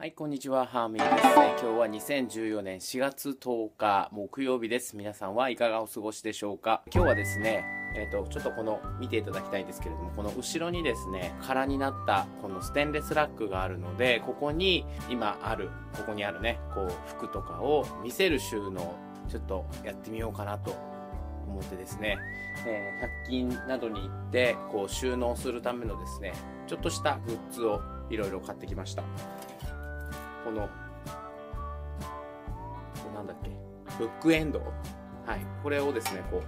はい、こんにちは。ハーミーです。今日は2014年4月10日木曜日です。皆さんはいかがお過ごしでしょうか？今日はですね、えっ、ー、と、ちょっとこの見ていただきたいんですけれども、この後ろにですね、空になったこのステンレスラックがあるので、ここに今ある、ここにあるね、こう服とかを見せる収納、ちょっとやってみようかなと思ってですね、え、100均などに行ってこう収納するためのですねちょっとしたグッズをいろいろ買ってきましたこの、なんだっけ、ブックエンド？はい。これをですね、こ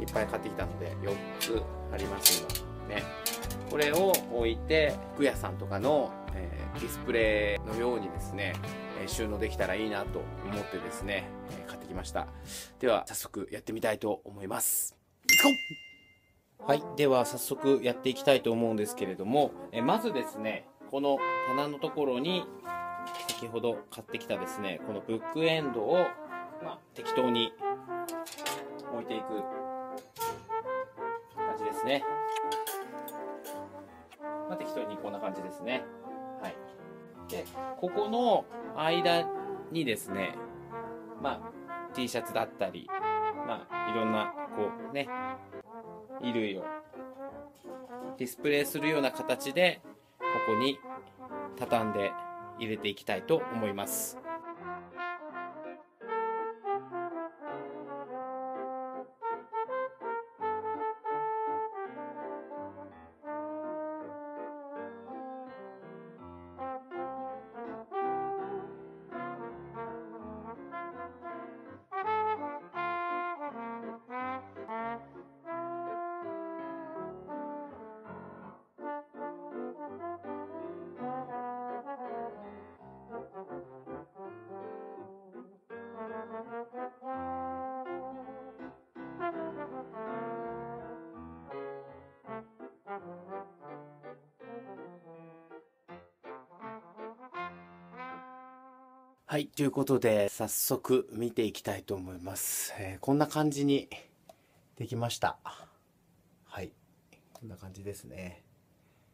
う、いっぱい買ってきたので、4つあります、今。ね。これを置いて、服屋さんとかの、えー、ディスプレイのようにですね、収納できたらいいなと思ってですね、買ってきました。では、早速やってみたいと思います。はい。では、早速やっていきたいと思うんですけれども、えまずですね、この棚のところに先ほど買ってきたですね、このブックエンドを、まあ、適当に置いていく感じですね。まあ、適当にこんな感じですね。はい。で、ここの間にですね、まあ、T シャツだったり、まあ、いろんな、こうね、衣類をディスプレイするような形で、ここに畳んで入れていきたいと思います。はい。ということで、早速見ていきたいと思います。えー、こんな感じにできました。はい。こんな感じですね。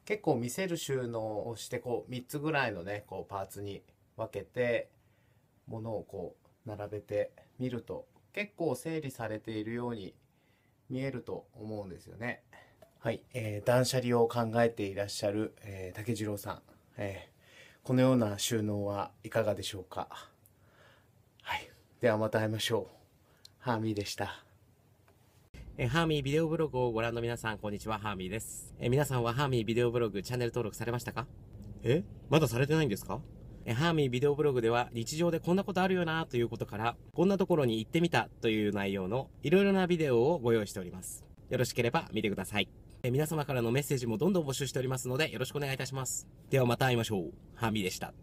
結構見せる収納をして、こう、3つぐらいのね、こう、パーツに分けて、ものをこう、並べてみると、結構整理されているように見えると思うんですよね。はい。えー、断捨離を考えていらっしゃる、えー、竹次郎さん。えこのような収納はいかがでしょうか？はい。ではまた会いましょう。ハーミーでした。えハーミービデオブログをご覧の皆さん、こんにちは、ハーミーです。え皆さんはハーミービデオブログチャンネル登録されましたか？え？まだされてないんですか？えハーミービデオブログでは日常でこんなことあるよなということから、こんなところに行ってみたという内容のいろいろなビデオをご用意しております。よろしければ見てください。え皆様からのメッセージもどんどん募集しておりますのでよろしくお願いいたします。ではまた会いましょう。ハミでした。